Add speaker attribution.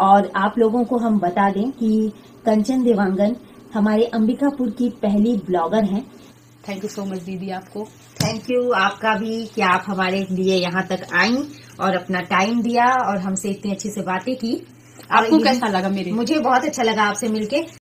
Speaker 1: और आप लोगों को हम बता दें कि कंचन देवांगन हमारे अंबिकापुर की पहली ब्लॉगर हैं।
Speaker 2: थैंक यू सो मच दीदी आपको।
Speaker 1: थैंक यू आपका भी कि आप हमारे लिए यहाँ तक आई और अपना टाइम दिया और हमसे इतनी अच्छी से बातें की।
Speaker 2: आपको कैसा लगा मेरे?
Speaker 1: मुझे बहुत अच्छा लगा आपसे मिलके।